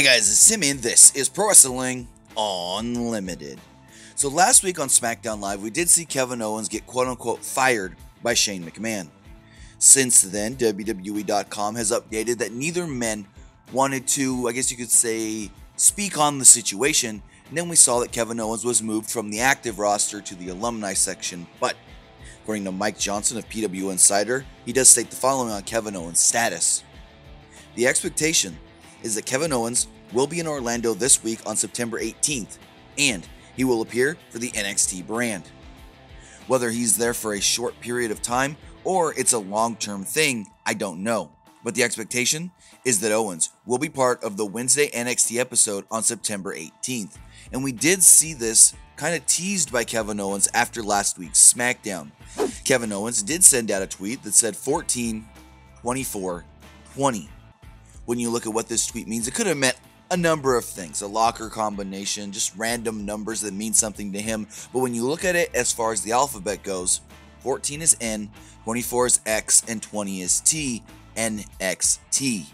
Hey guys, it's and this is Pro Wrestling Unlimited. So last week on SmackDown Live, we did see Kevin Owens get quote unquote fired by Shane McMahon. Since then, WWE.com has updated that neither men wanted to, I guess you could say, speak on the situation, and then we saw that Kevin Owens was moved from the active roster to the alumni section. But according to Mike Johnson of PW Insider, he does state the following on Kevin Owens' status. The expectation is that Kevin Owens will be in Orlando this week on September 18th, and he will appear for the NXT brand. Whether he's there for a short period of time or it's a long term thing, I don't know. But the expectation is that Owens will be part of the Wednesday NXT episode on September 18th. And we did see this kind of teased by Kevin Owens after last week's SmackDown. Kevin Owens did send out a tweet that said 14, 24, 20 when you look at what this tweet means. It could have meant a number of things a locker combination, just random numbers that mean something to him. But when you look at it as far as the alphabet goes, 14 is N, 24 is X, and 20 is T, NXT.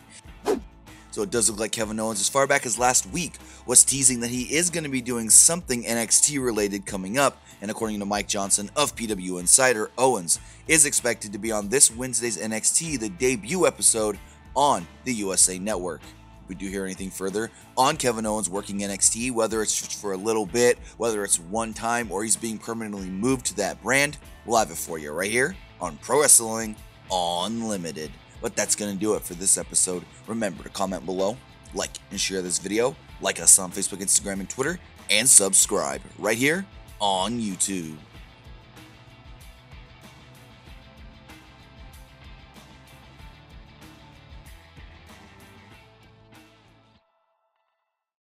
So it does look like Kevin Owens, as far back as last week, was teasing that he is going to be doing something NXT related coming up. And according to Mike Johnson of PW Insider, Owens is expected to be on this Wednesday's NXT, the debut episode on the USA Network. If we do hear anything further on Kevin Owens working NXT, whether it's just for a little bit, whether it's one time, or he's being permanently moved to that brand, we'll have it for you right here on Pro Wrestling Unlimited. But that's going to do it for this episode. Remember to comment below, like and share this video, like us on Facebook, Instagram, and Twitter, and subscribe right here on YouTube.